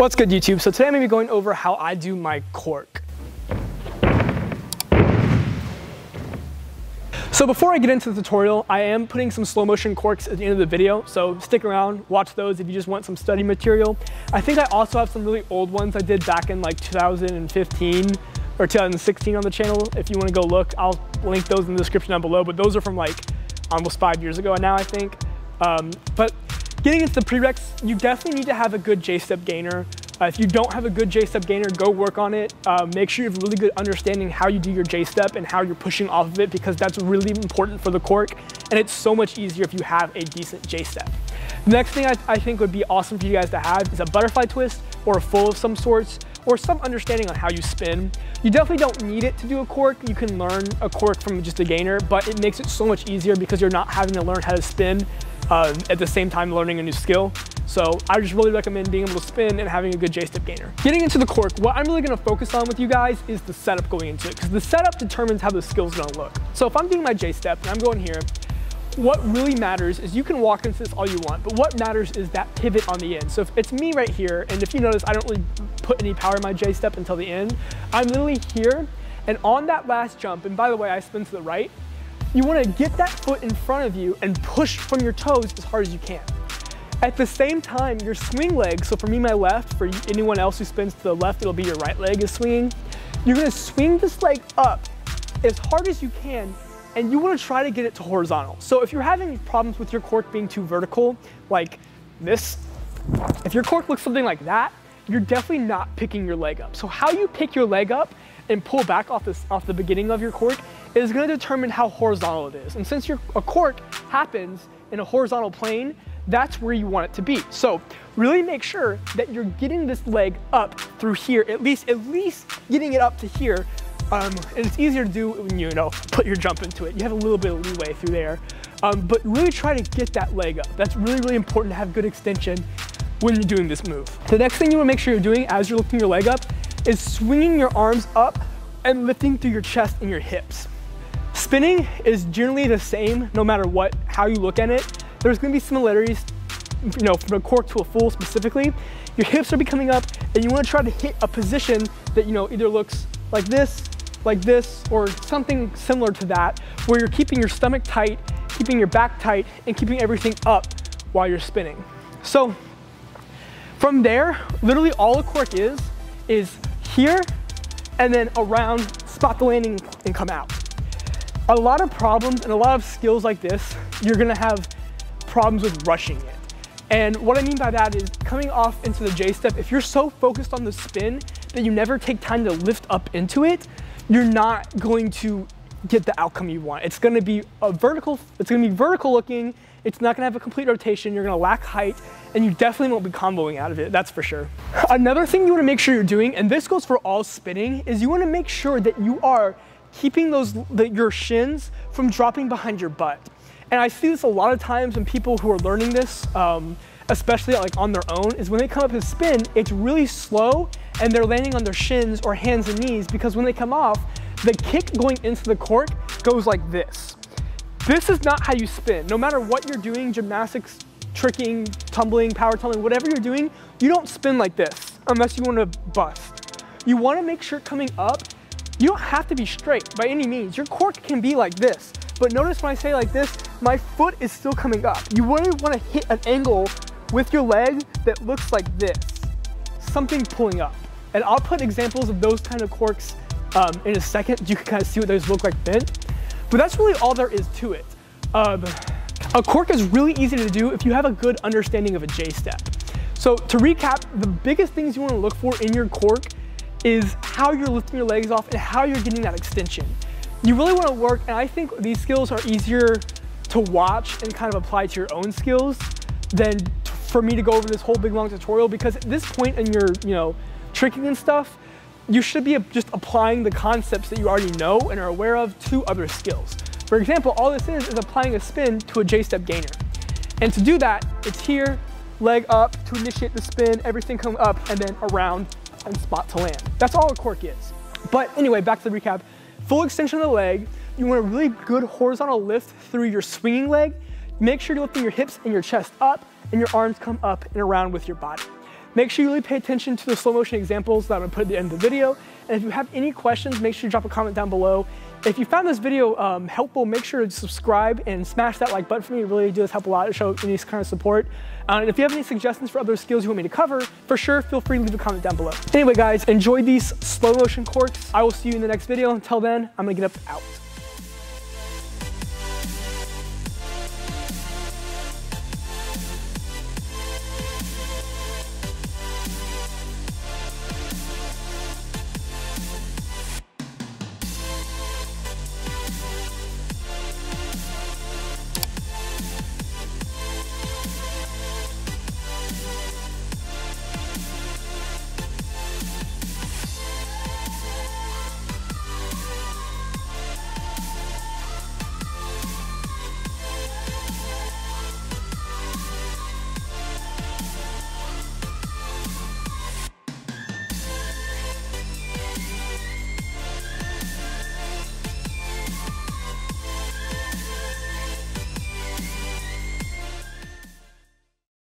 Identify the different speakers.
Speaker 1: What's good YouTube? So today I'm gonna be going over how I do my cork. So before I get into the tutorial, I am putting some slow motion corks at the end of the video, so stick around, watch those if you just want some study material. I think I also have some really old ones I did back in like 2015 or 2016 on the channel. If you wanna go look, I'll link those in the description down below, but those are from like almost five years ago and now, I think. Um, but getting into the prereqs, you definitely need to have a good J-step gainer. Uh, if you don't have a good J-step gainer, go work on it. Uh, make sure you have really good understanding how you do your J-step and how you're pushing off of it because that's really important for the cork. And it's so much easier if you have a decent J-step. The next thing I, I think would be awesome for you guys to have is a butterfly twist or a full of some sorts or some understanding on how you spin. You definitely don't need it to do a cork. You can learn a cork from just a gainer, but it makes it so much easier because you're not having to learn how to spin uh, at the same time learning a new skill. So I just really recommend being able to spin and having a good J-step gainer. Getting into the cork, what I'm really gonna focus on with you guys is the setup going into it, because the setup determines how the skill's gonna look. So if I'm doing my J-step and I'm going here, what really matters is you can walk into this all you want, but what matters is that pivot on the end. So if it's me right here, and if you notice, I don't really put any power in my J-step until the end, I'm literally here, and on that last jump, and by the way, I spin to the right, you wanna get that foot in front of you and push from your toes as hard as you can. At the same time, your swing leg, so for me, my left, for anyone else who spins to the left, it'll be your right leg is swinging. You're gonna swing this leg up as hard as you can, and you wanna try to get it to horizontal. So if you're having problems with your cork being too vertical, like this, if your cork looks something like that, you're definitely not picking your leg up. So how you pick your leg up and pull back off, this, off the beginning of your cork is gonna determine how horizontal it is. And since your a cork happens in a horizontal plane, that's where you want it to be. So really make sure that you're getting this leg up through here, at least, at least getting it up to here. Um, and it's easier to do when you, you know, put your jump into it. You have a little bit of leeway through there. Um, but really try to get that leg up. That's really, really important to have good extension when you're doing this move. The next thing you wanna make sure you're doing as you're lifting your leg up is swinging your arms up and lifting through your chest and your hips. Spinning is generally the same no matter what, how you look at it there's gonna be similarities, you know, from a cork to a full specifically. Your hips are becoming up and you wanna try to hit a position that, you know, either looks like this, like this, or something similar to that, where you're keeping your stomach tight, keeping your back tight, and keeping everything up while you're spinning. So from there, literally all a cork is, is here and then around, spot the landing and come out. A lot of problems and a lot of skills like this, you're gonna have problems with rushing it. And what I mean by that is coming off into the J step, if you're so focused on the spin that you never take time to lift up into it, you're not going to get the outcome you want. It's gonna be a vertical, it's gonna be vertical looking, it's not gonna have a complete rotation, you're gonna lack height, and you definitely won't be comboing out of it, that's for sure. Another thing you wanna make sure you're doing, and this goes for all spinning, is you wanna make sure that you are keeping those the, your shins from dropping behind your butt. And I see this a lot of times in people who are learning this, um, especially like on their own, is when they come up to spin, it's really slow and they're landing on their shins or hands and knees because when they come off, the kick going into the cork goes like this. This is not how you spin. No matter what you're doing, gymnastics, tricking, tumbling, power tumbling, whatever you're doing, you don't spin like this unless you want to bust. You want to make sure coming up, you don't have to be straight by any means. Your cork can be like this. But notice when I say like this, my foot is still coming up. You wouldn't wanna hit an angle with your leg that looks like this, something pulling up. And I'll put examples of those kind of corks um, in a second. You can kind of see what those look like bent. But that's really all there is to it. Um, a cork is really easy to do if you have a good understanding of a J-step. So to recap, the biggest things you wanna look for in your cork is how you're lifting your legs off and how you're getting that extension you really want to work, and I think these skills are easier to watch and kind of apply to your own skills than for me to go over this whole big long tutorial because at this point in your, you know, tricking and stuff, you should be just applying the concepts that you already know and are aware of to other skills. For example, all this is is applying a spin to a J-step gainer. And to do that, it's here, leg up to initiate the spin, everything come up, and then around and spot to land. That's all a cork is. But anyway, back to the recap. Full extension of the leg. You want a really good horizontal lift through your swinging leg. Make sure you're lifting your hips and your chest up and your arms come up and around with your body. Make sure you really pay attention to the slow motion examples that I'm gonna put at the end of the video. And if you have any questions, make sure you drop a comment down below. If you found this video um, helpful, make sure to subscribe and smash that like button for me. It really does help a lot to show any kind of support. Uh, and if you have any suggestions for other skills you want me to cover, for sure, feel free to leave a comment down below. Anyway, guys, enjoy these slow motion corks. I will see you in the next video. Until then, I'm gonna get up out.